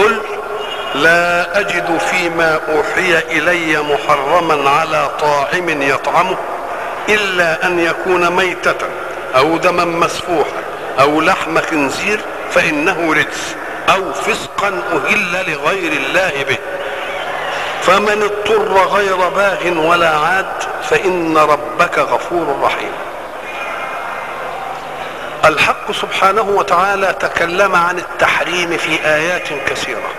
قل لا أجد فيما أوحي إلي محرما على طاعم يطعمه إلا أن يكون ميتة أو دما مسفوحا أو لحم خنزير فإنه رجس أو فسقا أهل لغير الله به. فمن اضطر غير باغ ولا عاد فإن ربك غفور رحيم. الحق سبحانه وتعالى تكلم عن التحريم في آيات كثيرة.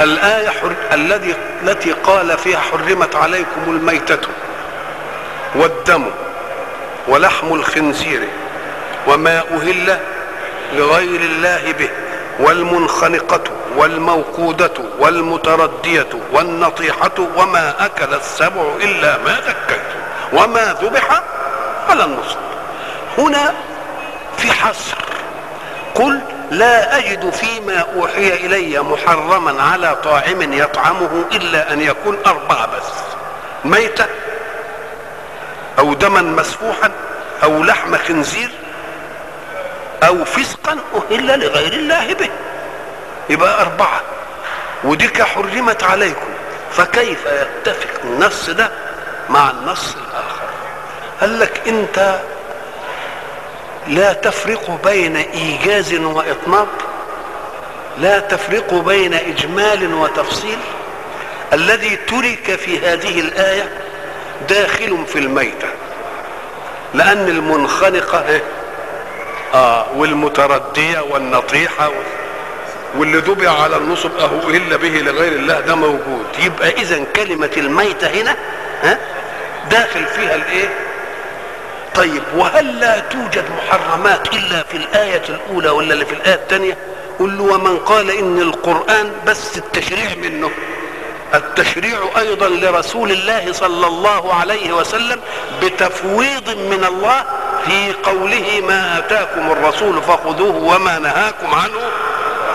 الآية حر... الذي التي قال فيها حرمت عليكم الميتة والدم ولحم الخنزير وما أهل لغير الله به والمنخنقة والموقودة والمتردية والنطيحة وما أكل السبع إلا ما ذكيتم وما ذبح على النصب هنا في حصر. قل لا أجد فيما أوحي إلي محرما على طاعم يطعمه إلا أن يكون اربعه بس. ميتة أو دما مسفوحا أو لحم خنزير أو فسقا أهل لغير الله به. يبقى أربعة. وديك حرمت عليكم. فكيف يتفق النص ده مع النص الآخر؟ قال لك أنت لا تفرق بين إيجاز وإطناب لا تفرق بين إجمال وتفصيل. الذي ترك في هذه الآية داخل في الميتة لأن المنخنقة آه والمتردية والنطيحة واللي دبع على النصب أهو إلا به لغير الله ده موجود. يبقى اذا كلمة الميتة هنا ها؟ داخل فيها الإيه؟ طيب وهل لا توجد محرمات إلا في الآية الأولى ولا اللي في الآية الثانية؟ قل له ومن قال إن القرآن بس التشريع منه. التشريع أيضا لرسول الله صلى الله عليه وسلم بتفويض من الله في قوله ما آتاكم الرسول فخذوه وما نهاكم عنه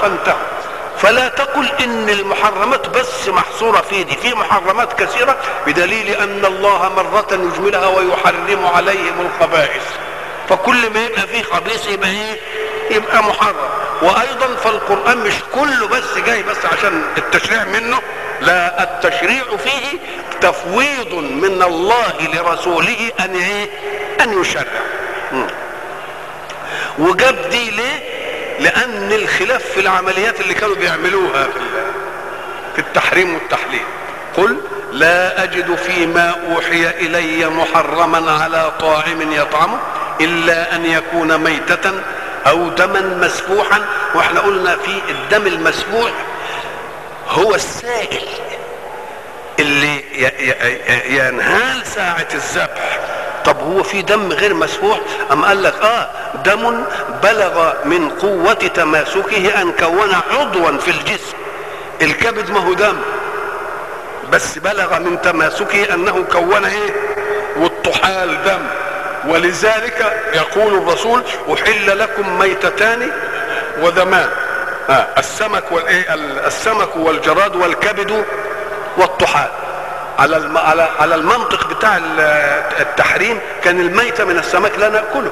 فانتهوا. فلا تقل إن المحرمات بس محصورة في دي في محرمات كثيرة بدليل أن الله مرة يجملها ويحرم عليهم الخبائث. فكل ما يبقى فيه خبيث يبقى إيه؟ يبقى محرم. وأيضا فالقرآن مش كله بس جاي بس عشان التشريع منه لا التشريع فيه تفويض من الله لرسوله أن إيه؟ أن يشرع. وجاب دي ليه؟ لأن الخلاف في العمليات اللي كانوا بيعملوها في في التحريم والتحليل. قل لا أجد فيما أوحي إلي محرما على طاعم يطعمه إلا أن يكون ميتة أو دما مسفوحا. وإحنا قلنا في الدم المسفوح هو السائل اللي ينهال ساعة الذبح. طب هو في دم غير مسفوح؟ أم قال لك آه دم بلغ من قوة تماسكه أن كون عضوا في الجسم. الكبد ما هو دم بس بلغ من تماسكه أنه كون إيه؟ والطحال دم. ولذلك يقول الرسول أحل لكم ميتتان ودمان آه السمك والايه السمك والجراد والكبد والطحال. على. على على المنطق بتاع التحريم كان الميتة من السمك لا نأكله.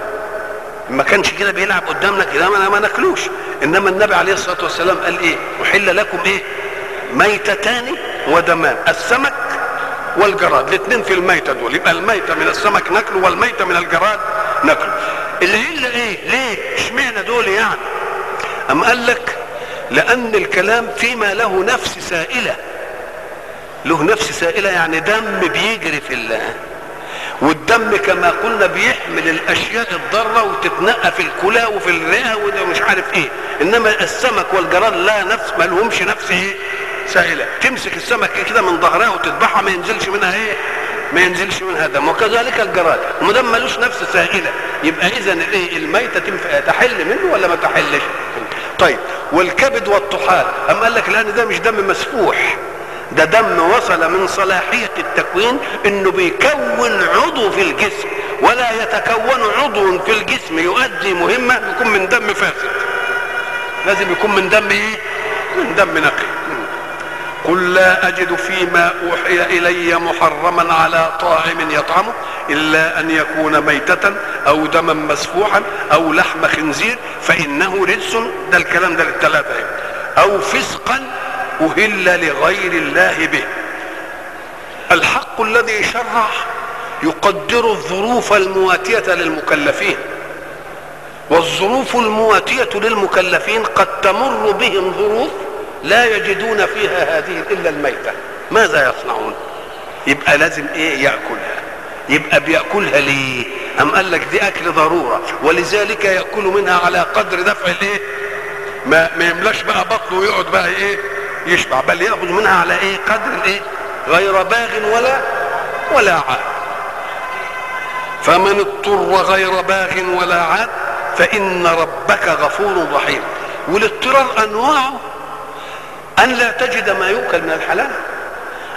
ما كانش كده بيلعب قدامنا كده ما, ما ناكلوش. إنما النبي عليه الصلاة والسلام قال إيه؟ أحل لكم إيه؟ ميتتان ودمان السمك والجراد. الاثنين في الميتة دول. يبقى الميتة من السمك ناكله والميتة من الجراد ناكله. العلة إيه؟ ليه؟ إشمعنى دول يعني؟ أم قال لك؟ لأن الكلام فيما له نفس سائلة. له نفس سائلة يعني دم بيجري في الله. والدم كما قلنا بيحمل الأشياء الضارة وتتنقى في الكلى وفي الرئة وده مش عارف إيه. إنما السمك والجراد لا نفس ما لهمش نفس إيه؟ سائلة. تمسك السمك كده من ظهرها وتذبحها ما ينزلش منها إيه؟ ما ينزلش منها دم. وكذلك الجراد. وما دام ملوش نفس سائلة يبقى اذا إيه؟ الميتة تحل منه ولا ما تحلش؟ طيب والكبد والطحال. أما قال لك لأن ده مش دم مسفوح. ده دم وصل من صلاحية التكوين إنه بيكون عضو في الجسم ولا يتكون عضو في الجسم يؤدي مهمة يكون من دم فاسد. لازم يكون من دم إيه؟ من دم نقي. قل لا أجد فيما أوحي إلي محرما على طاعم يطعمه إلا أن يكون ميتة أو دما مسفوحا أو لحم خنزير فإنه رجس. ده الكلام ده للثلاثة أو فسقا أهل لغير الله به. الحق الذي شرع يقدر الظروف المواتية للمكلفين. والظروف المواتية للمكلفين قد تمر بهم ظروف لا يجدون فيها هذه إلا الميتة. ماذا يصنعون؟ يبقى لازم إيه يأكلها؟ يبقى بيأكلها ليه؟ أم قال لك دي أكل ضرورة ولذلك يأكل منها على قدر دفع الإيه؟ ما ما يملاش بقى بطنه ويقعد بقى إيه؟ يشبع. بل ياخذ منها على إيه؟ قدر الايه غير باغ ولا ولا عاد. فمن اضطر غير باغ ولا عاد فإن ربك غفور رحيم. والاضطرار انواعه أن لا تجد ما يؤكل من الحلال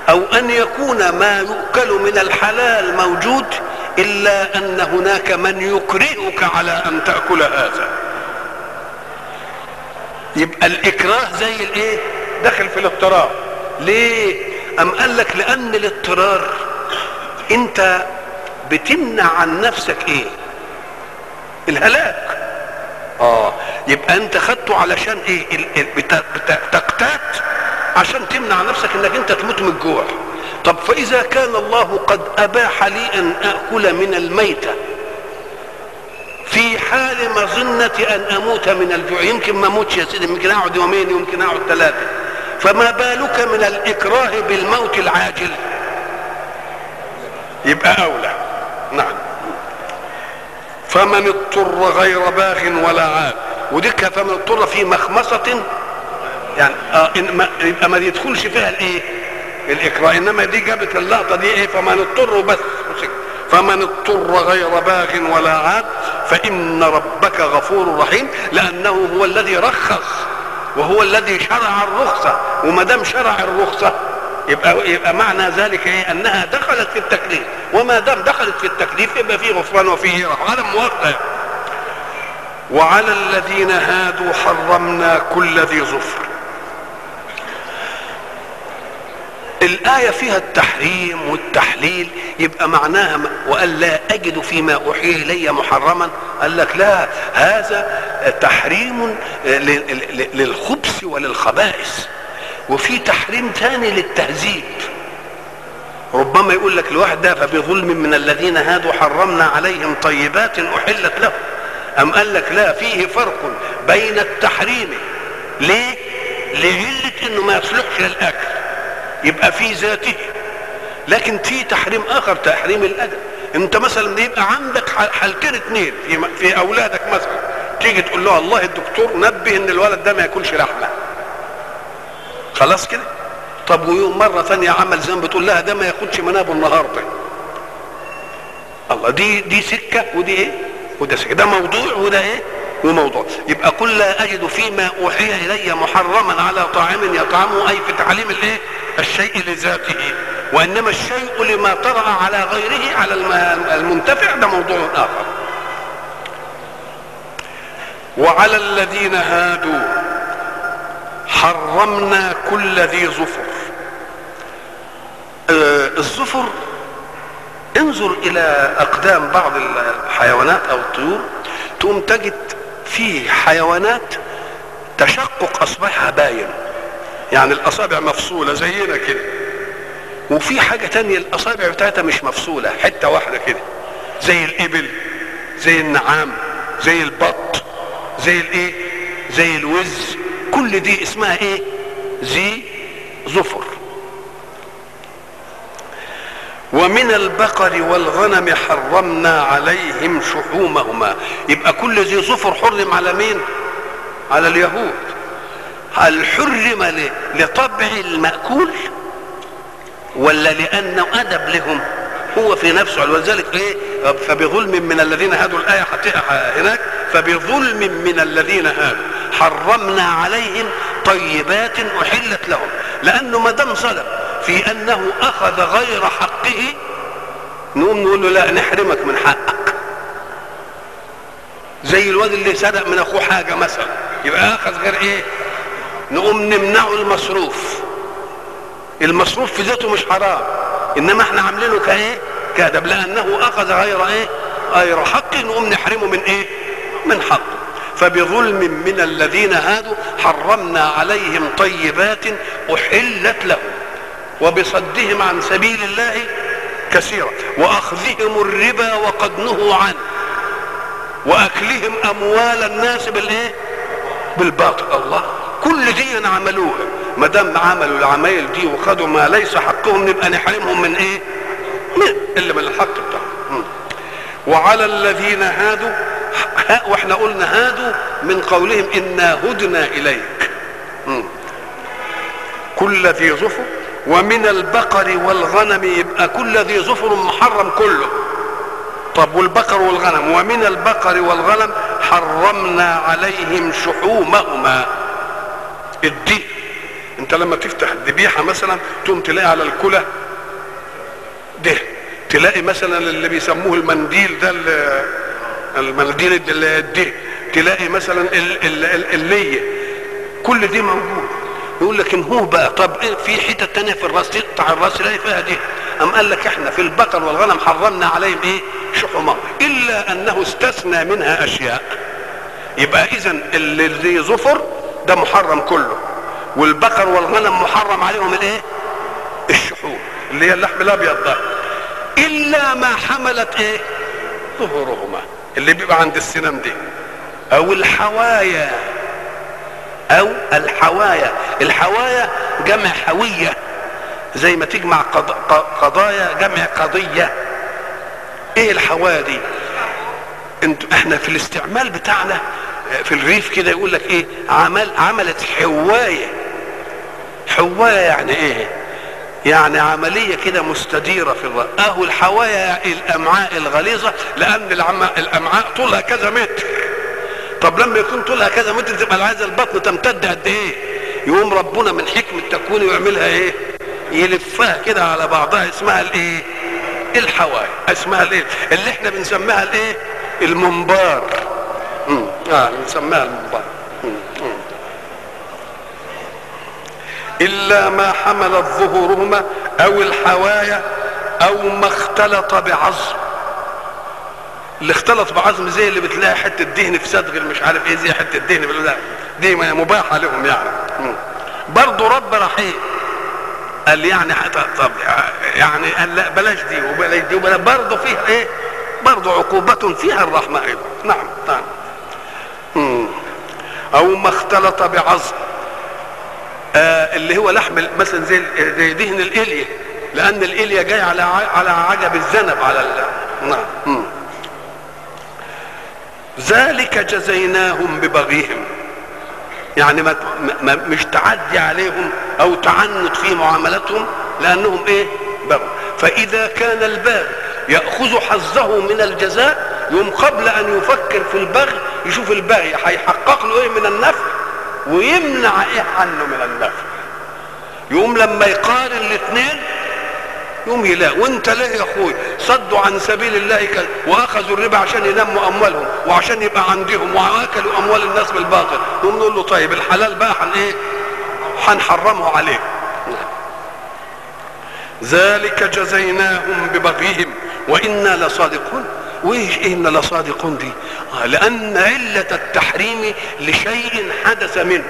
أو أن يكون ما يؤكل من الحلال موجود إلا أن هناك من يكرهك على أن تأكل هذا. يبقى الإكراه زي الإيه؟ داخل في الاضطرار ليه؟ أم قال لك لأن الاضطرار أنت بتمنع عن نفسك إيه؟ الهلاك. آه يبقى أنت خدته علشان إيه؟ تقتات عشان تمنع نفسك إنك أنت تموت من الجوع. طب فإذا كان الله قد أباح لي أن آكل من الميتة في حال مظنة أن أموت من الجوع. يمكن ما أموتش يا سيدي يمكن أقعد يومين يمكن أقعد ثلاثة. فما بالك من الإكراه بالموت العاجل؟ يبقى أولى. نعم. فمن اضطر غير باغ ولا عاد. وديك فمن اضطر في مخمصة. يعني آه ما يبقى ما يدخلش فيها الإيه؟ الإكراه. إنما دي جابت اللقطة دي إيه؟ فمن اضطر بس. فمن اضطر غير باغ ولا عاد فإن ربك غفور رحيم لأنه هو الذي رخص وهو الذي شرع الرخصة. وما دام شرع الرخصة يبقى يبقى معنى ذلك إيه؟ أنها دخلت في التكليف. وما دام دخلت في التكليف يبقى فيه غفران وفيه عدم موافقه وعلى الذين هادوا حرمنا كل ذي ظفر. الآية فيها التحريم والتحليل يبقى معناها وقال لا أجد فيما أوحي إلي محرما. قال لك لا هذا تحريم للخبث وللخبائث. وفي تحريم ثاني للتهذيب. ربما يقول لك الواحد ده فبظلم من الذين هادوا حرمنا عليهم طيبات أحلت لهم أم قال لك لا فيه فرق بين التحريم. ليه؟ لعلة إنه ما يصلحش للأكل يبقى في ذاته. لكن في تحريم آخر تحريم الادب أنت مثلا يبقى عندك حالتين اتنين في في أولادك مثلا. تيجي تقول له والله الدكتور نبه إن الولد ده ما ياكلش لحمة. خلاص كده؟ طب ويوم مرة ثانية عمل ذنب تقول لها ده ما ياخدش منابه النهارده. الله دي دي سكة ودي إيه؟ وده سكة. ده موضوع وده إيه؟ وموضوع. يبقى قل لا أجد فيما أوحي إلي محرما على طاعم يطعمه أي في تعليم الإيه؟ الشيء لذاته. وإنما الشيء لما طرأ على غيره على الم- المنتفع ده موضوع آخر. وعلى الذين هادوا. حرمنا كل ذي ظفر. آه، الظفر انظر إلى أقدام بعض الحيوانات أو الطيور تقوم تجد فيه حيوانات تشقق اصبعها باين. يعني الأصابع مفصولة زينا كده. وفي حاجة تانية الأصابع بتاعتها مش مفصولة حتة واحدة كده. زي الإبل زي النعام زي البط زي الإيه؟ زي الوز. كل دي اسمها إيه؟ ذي ظفر. ومن البقر والغنم حرمنا عليهم شحومهما. يبقى كل ذي ظفر حرم على مين؟ على اليهود. هل حرم لطبع المأكول ولا لأنه أدب لهم؟ هو في نفسه. ولذلك إيه؟ فبظلم من الذين هادوا الآية هناك فبظلم من الذين هادوا. حرمنا عليهم طيبات أحلت لهم. لأنه ما دام ظلم في أنه أخذ غير حقه نقوم نقول له لا نحرمك من حقك. زي الواد اللي سرق من أخوه حاجة مثلا يبقى أخذ غير إيه؟ نقوم نمنعه المصروف. المصروف في ذاته مش حرام إنما إحنا عاملينه كإيه؟ كأدب. لأنه أخذ غير إيه؟ غير حقه نقوم نحرمه من إيه؟ من حقه. فبظلم من الذين هادوا حرمنا عليهم طيبات أحلت لهم وبصدهم عن سبيل الله كثيرا وأخذهم الربا وقد نهوا عنه وأكلهم أموال الناس بالإيه؟ بالباطل. الله كل دي عملوها ما دام عملوا العمايل دي وخدوا ما ليس حقهم نبقى نحرمهم من إيه؟ من اللي من الحق بتاعهم. وعلى الذين هادوا وإحنا قلنا هادوا من قولهم إنا هدنا إليك. كل ذي ظفر ومن البقر والغنم يبقى كل ذي ظفر محرم كله. طب والبقر والغنم؟ ومن البقر والغنم حرمنا عليهم شحومهما. الدي. انت لما تفتح الذبيحة مثلا تقوم تلاقي على الكلى ده. تلاقي مثلا اللي بيسموه المنديل ده المنديل الده تلاقي مثلا الليه كل دي موجود يقول لك إن هو بقى طب إيه في حتة تانية في الراس تقطع الراس تلاقي فيها دي؟ أم قال لك إحنا في البقر والغنم حرمنا عليهم إيه؟ شحومهم إلا أنه استثنى منها أشياء. يبقى اذا اللي ذي ظفر ده محرم كله. والبقر والغنم محرم عليهم الإيه؟ الشحوم. اللي هي اللحم الأبيض ده. إلا ما حملت إيه؟ ظهورهما. اللي بيبقى عند السنام دي. أو الحوايا. أو الحوايا. الحوايا جمع حوية. زي ما تجمع قضايا جمع قضية. إيه الحوايا دي؟ أنتوا إحنا في الاستعمال بتاعنا في الريف كده يقول لك إيه؟ عمل عملت حواية. حواية يعني إيه؟ يعني عملية كده مستديرة في الرأس أهو الحوايا الأمعاء الغليظة لأن الأمعاء طولها كذا متر. طب لما يكون طولها كذا متر تبقى عايزه البطن تمتد قد إيه؟ يقوم ربنا من حكمة تكوينه يعملها إيه؟ يلفها كده على بعضها اسمها الإيه؟ الحوايا. اسمها الإيه؟ اللي إحنا بنسميها الإيه؟ المنبار آه نسميها المنبر إلا ما حملت ظهورهما أو الحوايا أو ما اختلط بعظم. اللي اختلط بعظم زي اللي بتلاقي حتة دهن في صدغ مش عارف إيه زي حتة دهن في دي مباحة لهم يعني. برضه رب رحيم قال يعني طب يعني قال لا بلاش دي وبلاش دي وبلاش. برضه فيها إيه؟ برضه عقوبة فيها الرحمة أيضا. نعم نعم. أو ما اختلط بعظم. آه اللي هو لحم مثلا زي زي دهن الإلية لأن الإلية جاي على على عجب الذنب على. نعم. ذلك جزيناهم ببغيهم. يعني ما مش تعدي عليهم أو تعنت في معاملتهم لأنهم إيه؟ بغوا. فإذا كان الباغي يأخذ حظه من الجزاء يوم قبل أن يفكر في البغي يشوف البغي هيحقق له إيه من النفع؟ ويمنع إيه عنه من النفع. يقوم لما يقارن الاثنين يقوم يلاقي وانت ليه يا أخوي؟ صدوا عن سبيل الله وأخذوا الربا عشان ينموا أموالهم وعشان يبقى عندهم وأكلوا أموال الناس بالباطل. نقوم نقول له طيب الحلال بقى هن إيه؟ هنحرمه عليه ذلك جزيناهم ببغيهم وإنا لصادقون. وايش إن لصادقون دي؟ آه لأن علة التحريم لشيء حدث منه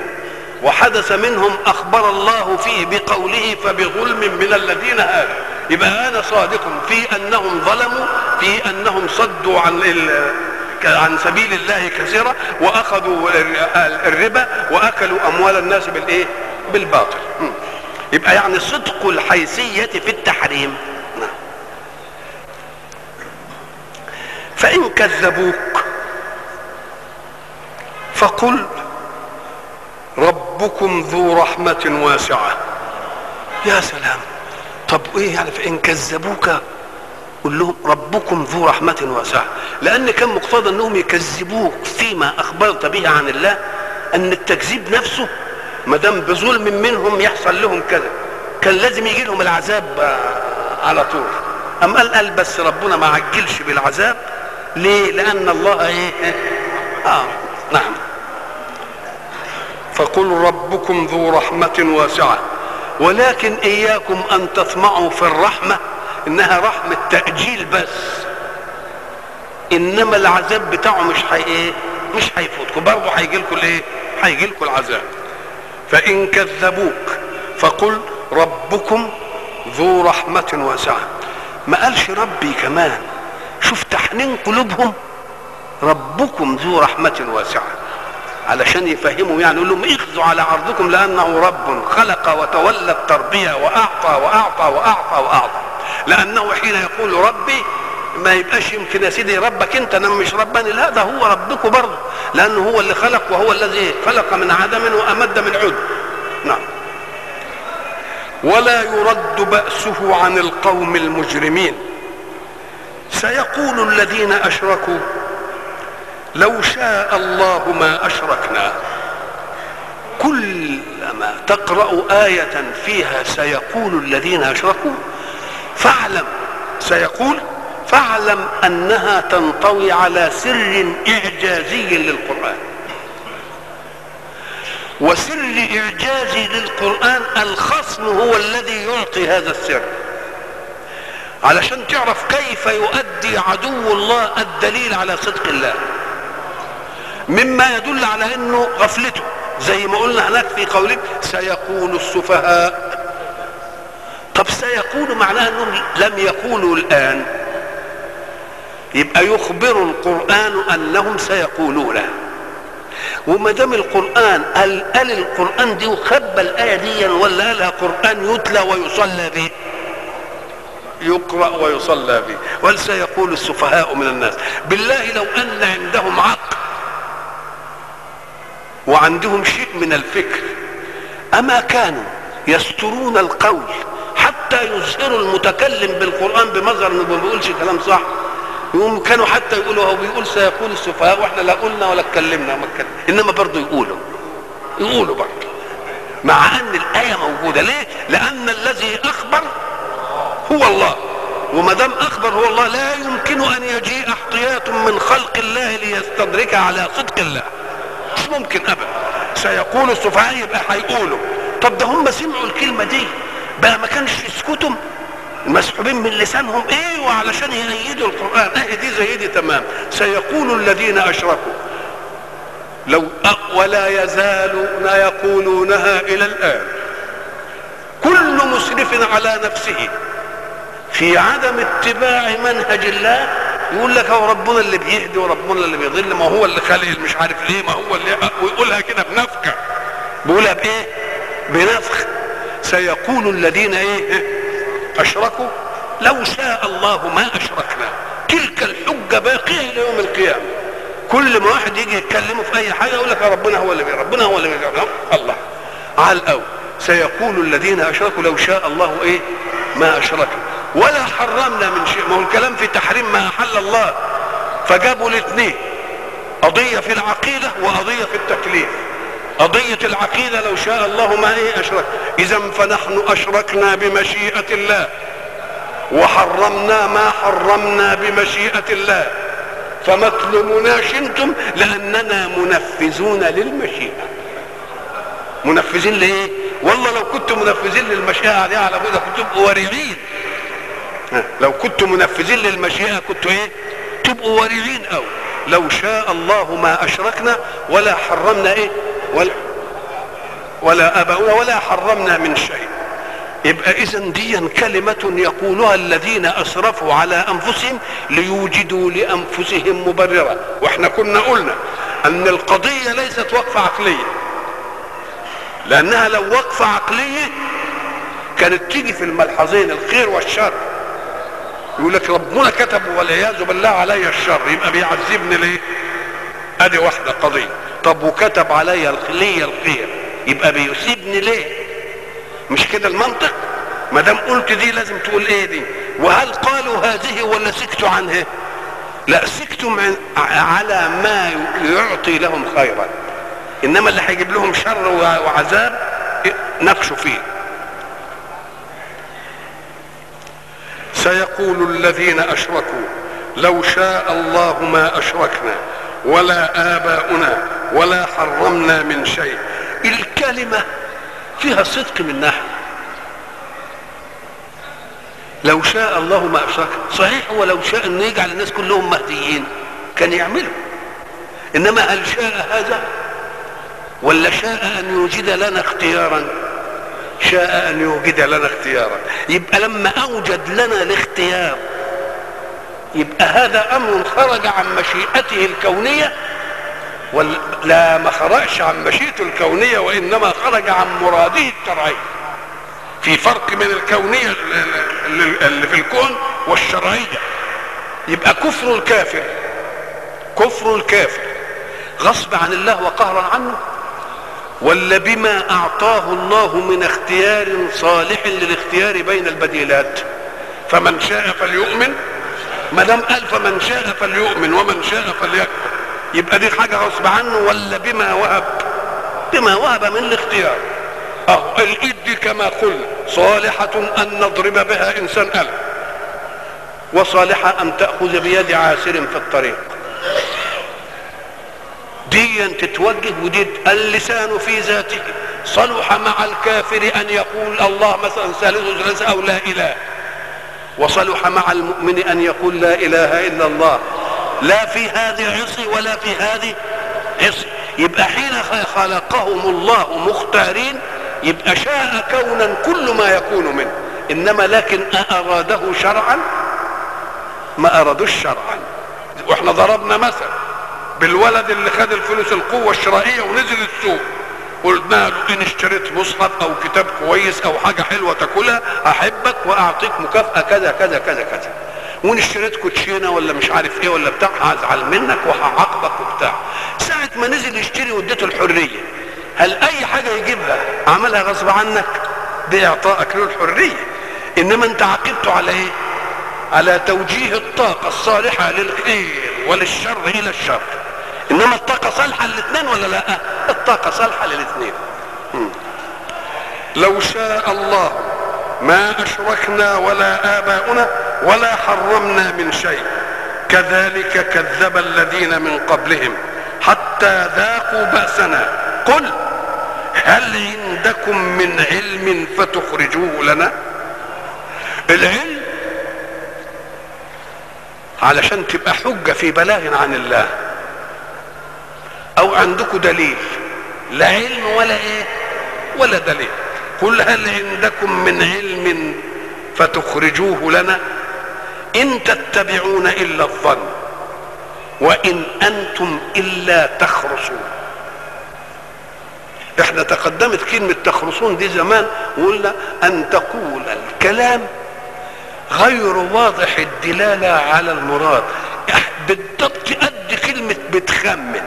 وحدث منهم أخبر الله فيه بقوله فبظلم من الذين هادوا يبقى أنا صادق في أنهم ظلموا في أنهم صدوا عن عن سبيل الله كثيرا وأخذوا الربا وأكلوا أموال الناس بالإيه؟ بالباطل. يبقى يعني صدق الحيثية في التحريم. فإن كذبوك فقل ربكم ذو رحمة واسعة. يا سلام. طب إيه يعني فإن كذبوك؟ قل لهم ربكم ذو رحمة واسعة. لأن كان مقتضى أنهم يكذبوك فيما أخبرت به عن الله أن التكذيب نفسه ما دام بظلم منهم يحصل لهم كذا. كان لازم يجي لهم العذاب على طول. أم قال قال بس ربنا ما عجلش بالعذاب؟ ليه؟ لأن الله إيه؟ آه نعم فقل ربكم ذو رحمة واسعة ولكن إياكم أن تطمعوا في الرحمة إنها رحمة تأجيل بس إنما العذاب بتاعه مش حي إيه؟ مش هيفوتكم برضه هيجي لكم الايه هيجي لكم العذاب فإن كذبوك فقل ربكم ذو رحمة واسعة ما قالش ربي كمان شوف تحنين قلوبهم. ربكم ذو رحمة واسعة. علشان يفهموا يعني يقول لهم اخذوا على عرضكم لأنه رب خلق وتولى التربية وأعطى وأعطى وأعطى وأعطى. لأنه حين يقول ربي ما يبقاش يمكن يا سيدي ربك أنت أنا مش رباني. لا ده هو ربك برضه. لأنه هو اللي خلق وهو الذي خلق من عدم وأمد من عد نعم. ولا يرد بأسه عن القوم المجرمين. سيقول الذين أشركوا لو شاء الله ما أشركنا. كلما تقرأ آية فيها سيقول الذين أشركوا فاعلم سيقول فاعلم أنها تنطوي على سر إعجازي للقرآن. وسر إعجازي للقرآن الخصم هو الذي يعطي هذا السر. علشان تعرف كيف يؤدي عدو الله الدليل على صدق الله. مما يدل على انه غفلته. زي ما قلنا هناك في قولك سيقول السفهاء. طب سيقول معناها انهم لم يقولوا الآن. يبقى يخبر القرآن أنهم سيقولون. وما دام القرآن قال قال القرآن دي وخبى الآية دي ولا قالها قرآن يتلى ويصلى به. يقرأ ويصلى به. بل سيقول السفهاء من الناس بالله لو أن عندهم عقل وعندهم شيء من الفكر أما كانوا يسترون القول حتى يظهروا المتكلم بالقرآن بمظهر إنه ما بيقولش كلام صح؟ يقوم كانوا حتى يقولوا هو بيقول سيقول السفهاء وإحنا لا قلنا ولا اتكلمنا ما اتكلم إنما برضه يقولوا يقولوا برضه. مع أن الآية موجودة. ليه؟ لأن الذي أخبر هو الله. وما دام أخبر هو الله لا يمكن أن يجيء احتياط من خلق الله ليستدرك على صدق الله. مش ممكن ابدا. سيقول السفهاء يبقى هيقولوا. طب ده هم سمعوا الكلمة دي؟ بقى ما كانش يسكتوا؟ مسحوبين من لسانهم. إيه وعلشان يأيدوا القرآن. إيه دي زي دي تمام. سيقول الذين أشركوا لو ولا يزالون يقولونها إلى الآن. كل مسرف على نفسه في عدم اتباع منهج الله يقول لك هو ربنا اللي بيهدي وربنا اللي بيضل ما هو اللي خالق مش عارف ليه ما هو اللي ويقولها كده بنفخة. بيقولها بإيه؟ بنفخ. سيقول الذين إيه؟ أشركوا لو شاء الله ما أشركنا. تلك الحجة باقية إلى يوم القيامة. كل ما واحد يجي يتكلمه في أي حاجة يقول لك ربنا هو اللي ربنا هو اللي بي الله. على الأول. سيقول الذين أشركوا لو شاء الله إيه؟ ما اشركوا ولا حرمنا من شيء. ما هو الكلام في تحريم ما أحل الله. فجابوا الاثنين. قضية في العقيدة وقضية في التكليف. قضية العقيدة لو شاء الله ما إيه أشرك. إذا فنحن أشركنا بمشيئة الله. وحرمنا ما حرمنا بمشيئة الله. فما تلوموناش أنتم لأننا منفذون للمشيئة. منفذين لإيه؟ والله لو كنتم منفذين للمشيئة عليها على كده كنتم ورعين لو كنتم منفذين للمشيئة كنتوا إيه؟ تبقوا ورعين أو لو شاء الله ما أشركنا ولا حرمنا إيه؟ ولا ولا اباؤنا ولا حرمنا من شيء. يبقى اذا دي كلمة يقولها الذين أسرفوا على أنفسهم ليوجدوا لأنفسهم مبررة. وإحنا كنا قلنا أن القضية ليست وقفة عقلية. لأنها لو وقفة عقلية كانت تيجي في الملحظين الخير والشر. يقول لك ربنا كتب والعياذ بالله علي الشر. يبقى بيعذبني ليه؟ ادي واحدة قضية. طب وكتب علي لي الخير يبقى بيسيبني ليه؟ مش كده المنطق؟ ما دام قلت دي لازم تقول إيه دي؟ وهل قالوا هذه ولا سكتوا عنها لا سكتوا على ما يعطي لهم خيرا. إنما اللي هيجيب لهم شر وعذاب نقشوا فيه. سيقول الذين أشركوا لو شاء الله ما أشركنا ولا آباؤنا ولا حرمنا من شيء. الكلمة فيها صدق من ناحية. لو شاء الله ما اشرك صحيح هو لو شاء إنه يجعل الناس كلهم مهديين. كان يعمله إنما هل شاء هذا؟ ولا شاء أن يوجد لنا اختيارا؟ شاء أن يوجد لنا اختيارا. يبقى لما أوجد لنا الاختيار يبقى هذا أمر خرج عن مشيئته الكونية ولا لا ما خرجش عن مشيئته الكونية وإنما خرج عن مراده الشرعي. في فرق بين الكونية اللي في الكون والشرعية. يبقى كفر الكافر كفر الكافر غصب عن الله وقهرا عنه ولا بما أعطاه الله من اختيار صالح للاختيار بين البديلات. فمن شاء فليؤمن ما دام قال فمن شاء فليؤمن ومن شاء فليكفر. يبقى دي حاجة غصب عنه ولا بما وهب؟ بما وهب من الاختيار. أهو الإيد كما قلنا صالحة أن نضرب بها إنسان ألم وصالحة أن تأخذ بيد عاسر في الطريق. دي تتوجه ودي اللسان في ذاته. صلح مع الكافر أن يقول الله مثلا ثالث ثلاثة أو لا إله. وصلح مع المؤمن أن يقول لا إله إلا الله. لا في هذه عصي ولا في هذه عصي يبقى حين خلقهم الله مختارين يبقى شاء كونا كل ما يكون منه. إنما لكن اراده شرعا ما أرادوش شرعا. وإحنا ضربنا مثل بالولد اللي خد الفلوس القوة الشرائية ونزل السوق. قلنا له ان اشتريت مصحف أو كتاب كويس أو حاجة حلوة تاكلها أحبك وأعطيك مكافأة كذا كذا كذا كذا. وإن اشتريت كوتشينة ولا مش عارف إيه ولا بتاع هزعل منك وهعاقبك وبتاع. ساعة ما نزل يشتري واديته الحرية. هل أي حاجة يجيبها عملها غصب عنك؟ باعطائك له الحرية إنما أنت عاقبته على إيه؟ على توجيه الطاقة الصالحة للخير وللشر إلى الشر. إنما الطاقة صالحة للاثنين ولا لا؟ الطاقة صالحة للاثنين. لو شاء الله ما أشركنا ولا آباؤنا ولا حرمنا من شيء. كذلك كذب الذين من قبلهم حتى ذاقوا بأسنا. قل هل عندكم من علم فتخرجوه لنا؟ العلم علشان تبقى حجة في بلاغ عن الله. عندكم دليل. لا علم ولا إيه؟ ولا دليل. قل هل عندكم من علم فتخرجوه لنا؟ إن تتبعون إلا الظن وإن أنتم إلا تخرصون. إحنا تقدمت كلمة تخرصون دي زمان وقلنا أن تقول الكلام غير واضح الدلالة على المراد. بالضبط قد كلمة بتخمن.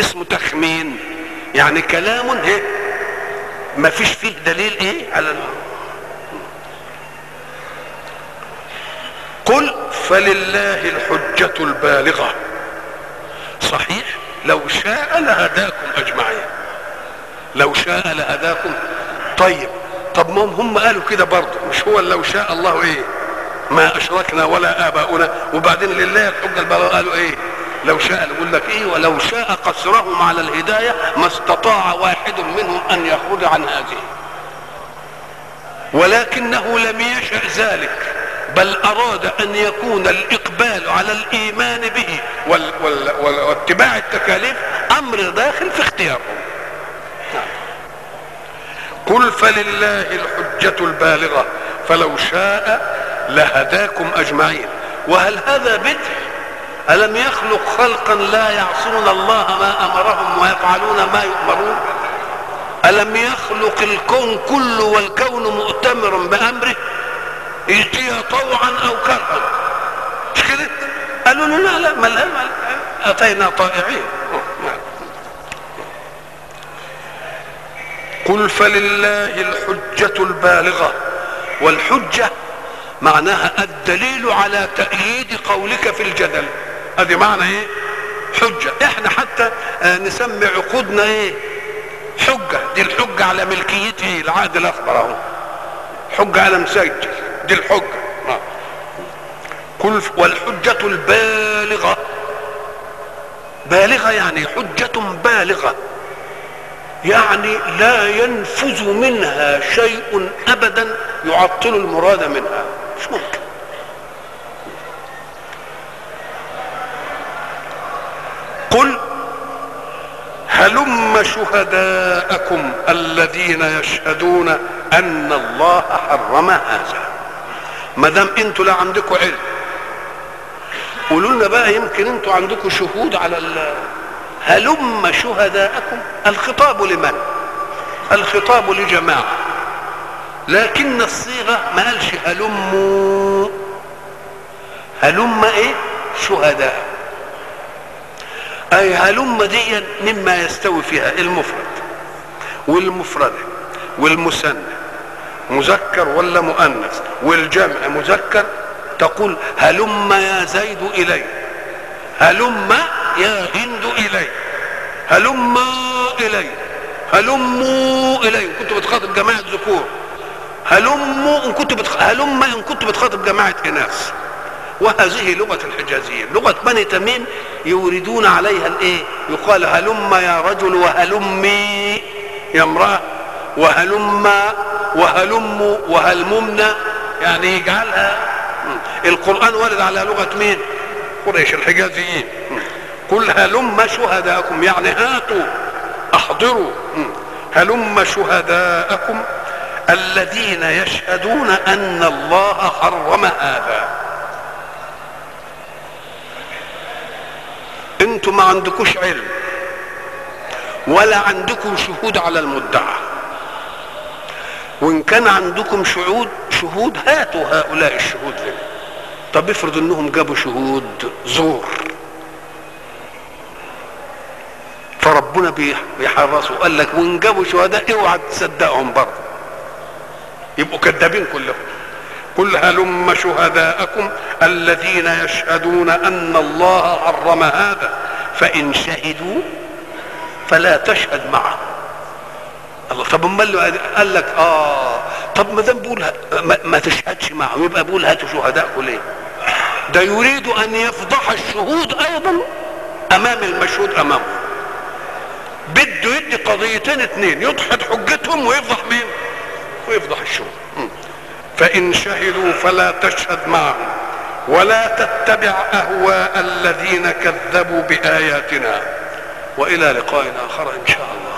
اسمه تخمين. يعني كلام إيه؟ ما فيش فيه دليل إيه؟ على قل فلله الحجة البالغة. صحيح؟ لو شاء لهداكم أجمعين. لو شاء لهداكم. طيب طب ما هم قالوا كده برضه. مش هو لو شاء الله إيه؟ ما أشركنا ولا آباؤنا. وبعدين لله الحجة البالغة قالوا إيه؟ لو شاء يقول لك إيه ولو شاء قصرهم على الهداية ما استطاع واحد منهم أن يخرج عن هذه. ولكنه لم يشأ ذلك بل أراد أن يكون الإقبال على الإيمان به واتباع التكاليف أمر داخل في اختيارهم قل فلله الحجة البالغة فلو شاء لهداكم أجمعين. وهل هذا بدء؟ ألم يخلق خلقا لا يعصون الله ما أمرهم ويفعلون ما يؤمرون؟ ألم يخلق الكون كله والكون مؤتمر بأمره يأتيها طوعا أو كرها؟ مش كده؟ قالوا له لا لا ما أتينا طائعين. قل فلله الحجة البالغة والحجة معناها الدليل على تأييد قولك في الجدل. ادي معنى إيه؟ حجة. إحنا حتى آه نسمي عقودنا إيه؟ حجة. دي الحجة على ملكيته العقد الاخضر أهو. حجة على مسجل. دي الحجة. قل والحجة البالغة. بالغة يعني حجة بالغة. يعني لا ينفذ منها شيء ابدا يعطل المراد منها. مش ممكن هلم شهداءكم الذين يشهدون أن الله حرم هذا. ما دام أنتوا لا عندكم علم. قولوا لنا بقى يمكن أنتوا عندكم شهود على ال هلم شهداءكم. الخطاب لمن؟ الخطاب لجماعة. لكن الصيغة ما قالش هلموا. هلم إيه؟ شهداء اي هلم دي مما يستوي فيها المفرد والمفردة والمثنى مذكر ولا مؤنث والجمع مذكر تقول هلم يا زيد إلي هلم يا هند إلي هلم إلي هلموا إلي إن كنت بتخاطب جماعة ذكور هلموا إن كنت بتخ... هلم إن كنت بتخاطب جماعة إناث وهذه لغة الحجازيين لغة بني تميم يوردون عليها الإيه؟ يقال هلم يا رجل وهلمي يا امرأة وهلم وهلم وهلممنا يعني يجعلها القرآن ورد على لغة مين؟ قريش الحجازيين. قل هلم شهداءكم يعني هاتوا أحضروا. هلم شهداءكم الذين يشهدون أن الله حرم هذا. أنتوا ما عندكوش علم ولا عندكم شهود على المدعى. وان كان عندكم شهود شهود هاتوا هؤلاء الشهود لنا. طب افرض انهم جابوا شهود زور. فربنا بيحرصوا قال لك وان جابوا شهداء اوعى تصدقهم برضه. يبقوا كذابين كلهم. قل هلم شهداءكم الذين يشهدون أن الله حرم هذا. فإن شهدوا فلا تشهد معه. الله طب امال قال لك آه طب ما دام بقول ما, تشهدش معه يبقى بقول هاتوا شهداءكم ليه؟ ده يريد أن يفضح الشهود أيضا أمام المشهود أمامه. بده يدي قضيتين اتنين يدحض حجتهم ويفضح مين؟ ويفضح الشهود. فإن شهدوا فلا تشهد معهم ولا تتبع أهواء الذين كذبوا بآياتنا. وإلى لقاء آخر إن شاء